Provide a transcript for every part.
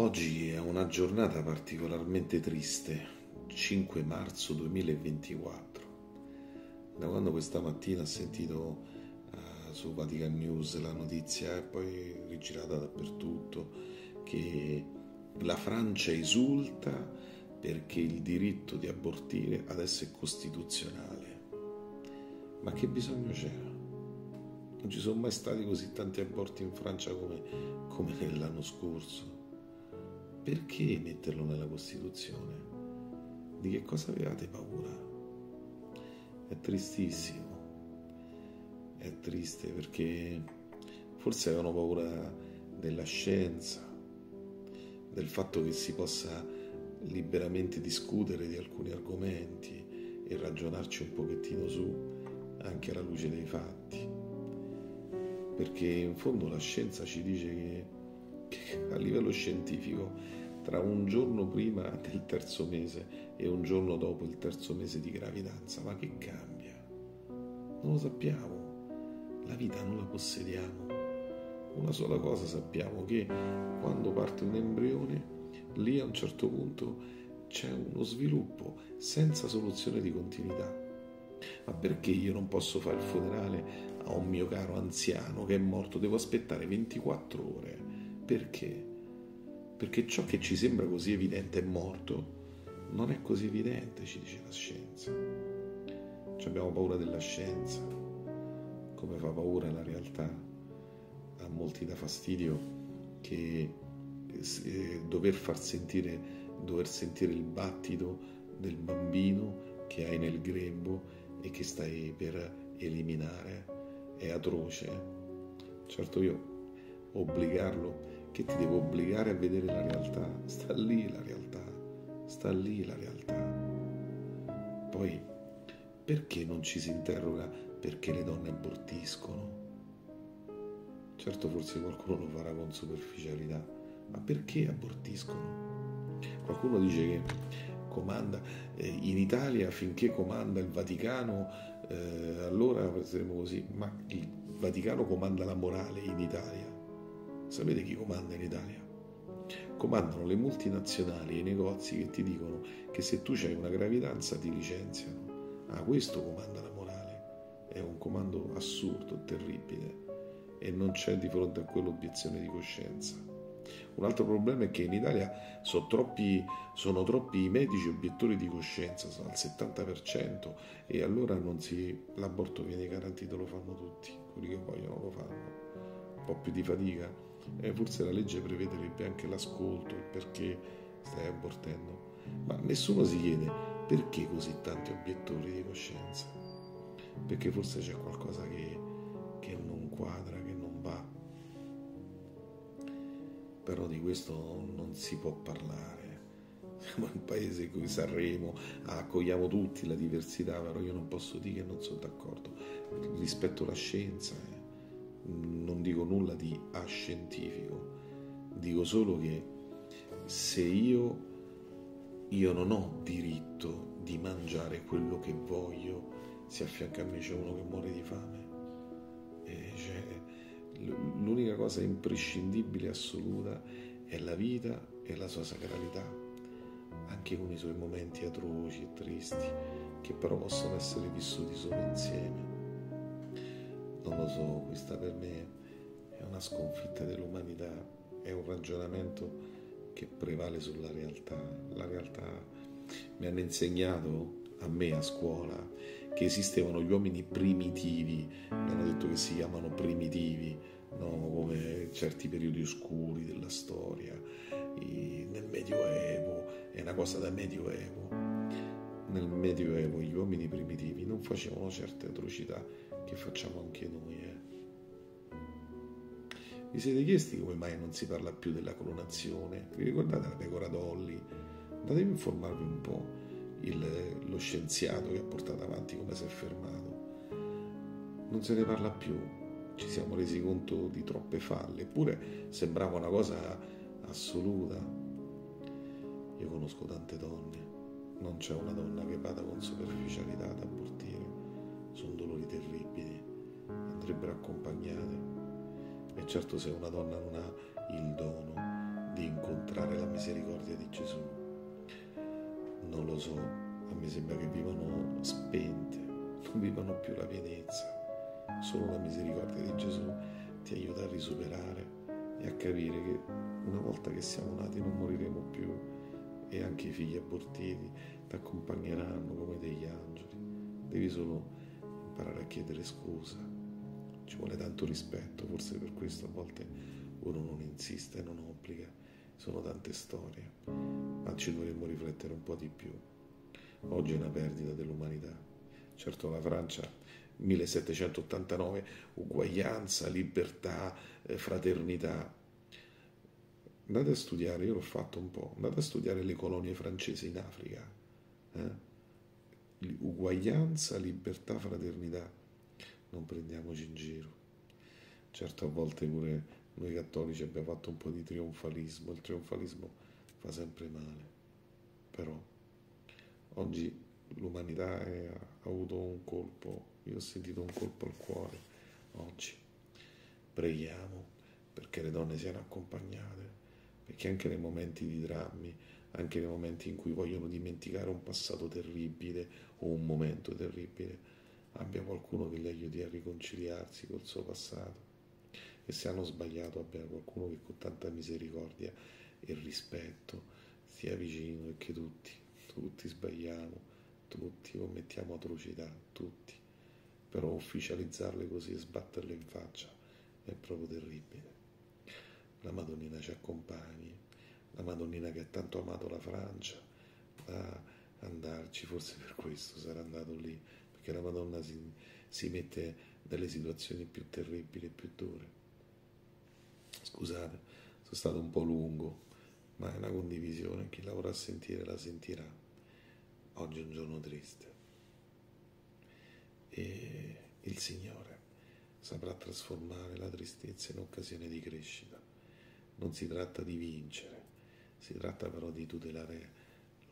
Oggi è una giornata particolarmente triste, 5 marzo 2024. Da quando questa mattina ho sentito uh, su Vatican News la notizia e poi rigirata dappertutto che la Francia esulta perché il diritto di abortire adesso è costituzionale. Ma che bisogno c'era? Non ci sono mai stati così tanti aborti in Francia come, come nell'anno scorso perché metterlo nella Costituzione? Di che cosa avevate paura? È tristissimo. È triste perché forse avevano paura della scienza, del fatto che si possa liberamente discutere di alcuni argomenti e ragionarci un pochettino su, anche alla luce dei fatti. Perché in fondo la scienza ci dice che, a livello scientifico tra un giorno prima del terzo mese e un giorno dopo il terzo mese di gravidanza. Ma che cambia? Non lo sappiamo. La vita non la possediamo. Una sola cosa sappiamo, che quando parte un embrione, lì a un certo punto c'è uno sviluppo senza soluzione di continuità. Ma perché io non posso fare il funerale a un mio caro anziano che è morto? Devo aspettare 24 ore. Perché? perché ciò che ci sembra così evidente è morto non è così evidente, ci dice la scienza. Ci abbiamo paura della scienza, come fa paura la realtà. A molti dà fastidio che eh, dover far sentire, dover sentire il battito del bambino che hai nel grembo e che stai per eliminare è atroce. Certo io obbligarlo che ti devo obbligare a vedere la realtà. Sta lì la realtà, sta lì la realtà. Poi, perché non ci si interroga perché le donne abortiscono? Certo, forse qualcuno lo farà con superficialità, ma perché abortiscono? Qualcuno dice che comanda eh, in Italia finché comanda il Vaticano, eh, allora saremo così, ma il Vaticano comanda la morale in Italia Sapete chi comanda in Italia? Comandano le multinazionali e i negozi che ti dicono che se tu hai una gravidanza ti licenziano. Ah, questo comanda la morale. È un comando assurdo, terribile e non c'è di fronte a quello obiezione di coscienza. Un altro problema è che in Italia sono troppi, sono troppi i medici obiettori di coscienza, sono al 70% e allora si, l'aborto viene garantito, lo fanno tutti, quelli che vogliono lo fanno. Un po' più di fatica, eh, forse la legge prevederebbe anche l'ascolto, il perché stai abortendo, ma nessuno si chiede perché così tanti obiettori di coscienza, perché forse c'è qualcosa che, che non quadra, che non va, però di questo non si può parlare. Siamo un paese in cui Sanremo, accogliamo tutti la diversità, però io non posso dire che non sono d'accordo. Rispetto alla scienza, eh non dico nulla di ascientifico, dico solo che se io, io non ho diritto di mangiare quello che voglio, se a fianco a me c'è uno che muore di fame. Cioè, l'unica cosa imprescindibile e assoluta è la vita e la sua sacralità, anche con i suoi momenti atroci e tristi, che però possono essere vissuti solo insieme non lo so, questa per me è una sconfitta dell'umanità, è un ragionamento che prevale sulla realtà. La realtà mi hanno insegnato a me a scuola che esistevano gli uomini primitivi, mi hanno detto che si chiamano primitivi, no? come certi periodi oscuri della storia, nel Medioevo, è una cosa da Medioevo. Nel Medioevo gli uomini primitivi non facevano certe atrocità che facciamo anche noi. Eh. Vi siete chiesti come mai non si parla più della clonazione? Vi ricordate la pecora Dolly? Andatevi a informarvi un po' il, lo scienziato che ha portato avanti come si è fermato. Non se ne parla più, ci siamo resi conto di troppe falle, eppure sembrava una cosa assoluta. Io conosco tante donne, non c'è una donna che vada con superficialità ad abortire. Sono dolori terribili, andrebbero accompagnate. E certo se una donna non ha il dono di incontrare la misericordia di Gesù, non lo so, a me sembra che vivano spente, non vivano più la pienezza. Solo la misericordia di Gesù ti aiuta a risuperare e a capire che una volta che siamo nati non moriremo più e anche i figli abortiti ti accompagneranno come degli angeli. Devi solo imparare a chiedere scusa. Ci vuole tanto rispetto, forse per questo a volte uno non insiste non obbliga. Sono tante storie, ma ci dovremmo riflettere un po' di più. Oggi è una perdita dell'umanità. Certo la Francia 1789, uguaglianza, libertà, eh, fraternità. Andate a studiare, io l'ho fatto un po', andate a studiare le colonie francesi in Africa. Eh? Uguaglianza, libertà, fraternità. Non prendiamoci in giro. Certo a volte pure noi cattolici abbiamo fatto un po' di trionfalismo, il trionfalismo fa sempre male, però oggi l'umanità è, ha avuto un colpo, io ho sentito un colpo al cuore oggi. Preghiamo perché le donne siano accompagnate, perché anche nei momenti di drammi, anche nei momenti in cui vogliono dimenticare un passato terribile o un momento terribile, abbia qualcuno che li aiuti a riconciliarsi col suo passato. E se hanno sbagliato abbia qualcuno che con tanta misericordia e rispetto stia vicino e che tutti, tutti sbagliamo tutti commettiamo atrocità, tutti, però ufficializzarle così e sbatterle in faccia è proprio terribile. La Madonnina ci accompagni, la Madonnina che ha tanto amato la Francia, a andarci, forse per questo sarà andato lì, perché la Madonna si, si mette nelle situazioni più terribili e più dure. Scusate, sono stato un po' lungo, ma è una condivisione, chi la vorrà sentire la sentirà. Oggi è un giorno triste e il Signore saprà trasformare la tristezza in occasione di crescita. Non si tratta di vincere, si tratta però di tutelare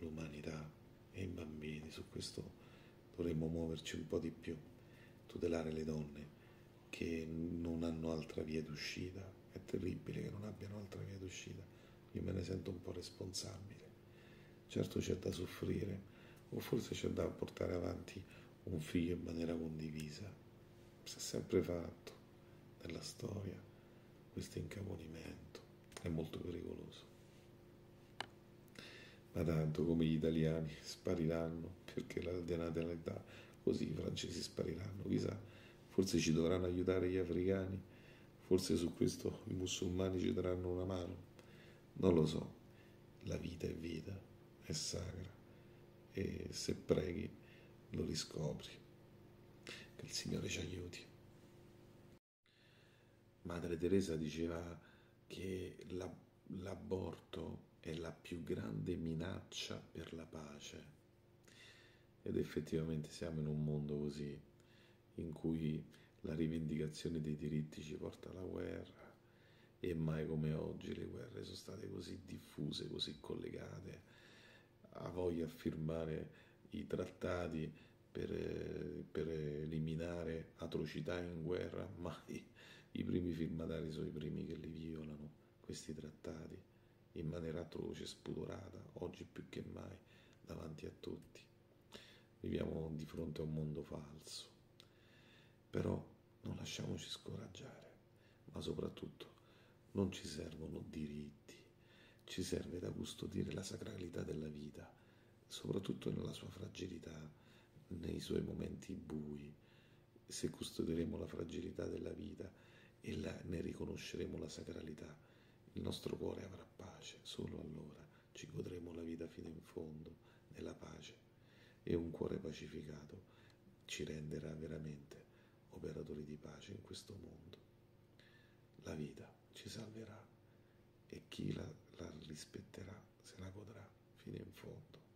l'umanità e i bambini. Su questo dovremmo muoverci un po' di più, tutelare le donne che non hanno altra via d'uscita. È terribile che non abbiano altra via d'uscita. Io me ne sento un po' responsabile. Certo c'è da soffrire, o forse c'è da portare avanti un figlio in maniera condivisa. Si è sempre fatto nella storia questo incaponimento, è molto pericoloso. Ma tanto come gli italiani spariranno perché la denatalità, così i francesi spariranno, chissà, forse ci dovranno aiutare gli africani, forse su questo i musulmani ci daranno una mano, non lo so, la vita è vita, è sacra e se preghi lo riscopri. Che il Signore ci aiuti. Madre Teresa diceva che la, l'aborto è la più grande minaccia per la pace. Ed effettivamente siamo in un mondo così, in cui la rivendicazione dei diritti ci porta alla guerra e mai come oggi le guerre sono state così diffuse, così collegate ha voglia di firmare i trattati per, per, eliminare atrocità in guerra, ma i, primi firmatari sono i primi che li violano, questi trattati, in maniera atroce, spudorata, oggi più che mai, davanti a tutti. Viviamo di fronte a un mondo falso, però non lasciamoci scoraggiare, ma soprattutto non ci servono diritti, ci serve da custodire la sacralità della vita, soprattutto nella sua fragilità, nei suoi momenti bui. Se custodiremo la fragilità della vita e la, ne riconosceremo la sacralità, il nostro cuore avrà pace, solo allora ci godremo la vita fino in fondo, nella pace. E un cuore pacificato ci renderà veramente operatori di pace in questo mondo. La vita ci salverà e chi la, la rispetterà se la godrà fino in fondo.